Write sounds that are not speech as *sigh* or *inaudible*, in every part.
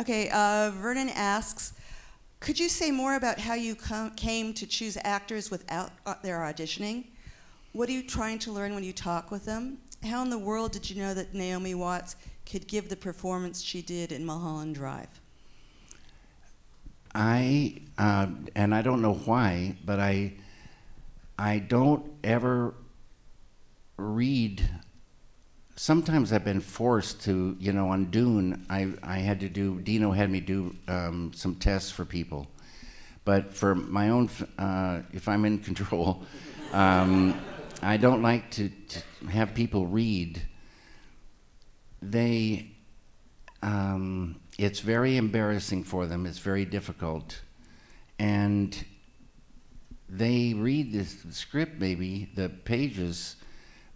Okay, uh, Vernon asks, could you say more about how you came to choose actors without uh, their auditioning? What are you trying to learn when you talk with them? How in the world did you know that Naomi Watts could give the performance she did in Mulholland Drive? I uh, and I don't know why, but I I don't ever read. Sometimes I've been forced to, you know, on Dune, I I had to do. Dino had me do um, some tests for people, but for my own, uh, if I'm in *laughs* control, um, I don't like to, to have people read. They um, it's very embarrassing for them. It's very difficult, and they read the script, maybe the pages,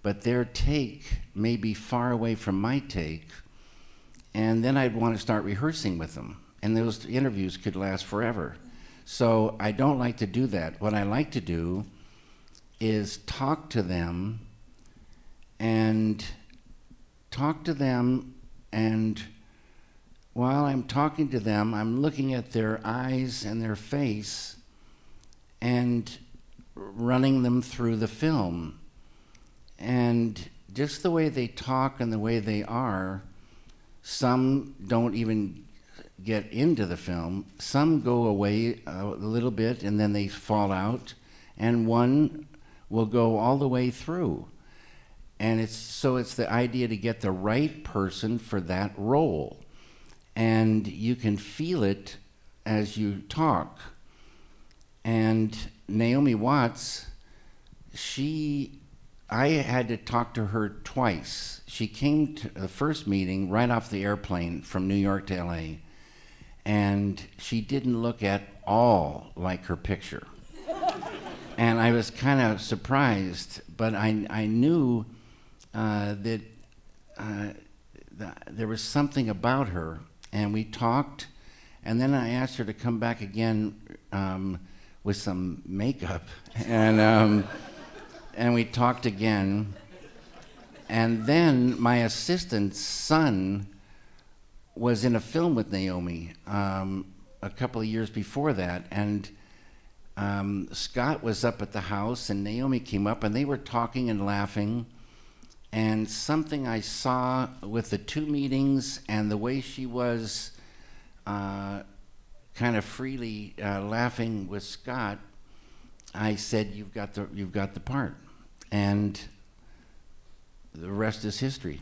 but their take may be far away from my take, and then I'd want to start rehearsing with them, and those interviews could last forever. So I don't like to do that. What I like to do is talk to them and talk to them and while I'm talking to them, I'm looking at their eyes and their face and running them through the film. And just the way they talk and the way they are, some don't even get into the film. Some go away a little bit and then they fall out, and one will go all the way through. And it's so it's the idea to get the right person for that role and you can feel it as you talk. And Naomi Watts, she, I had to talk to her twice. She came to the first meeting right off the airplane from New York to LA, and she didn't look at all like her picture. and I was kind of surprised, but I, I knew uh, that uh, there was something about her and we talked, and then I asked her to come back again um, with some makeup, and um, and we talked again, and then my assistant's son was in a film with Naomi um, a couple of years before that, and. Um, Scott was up at the house, and Naomi came up, and they were talking and laughing. And something I saw with the two meetings and the way she was uh, kind of freely uh, laughing with Scott, I said, "You've got the you've got the part," and the rest is history.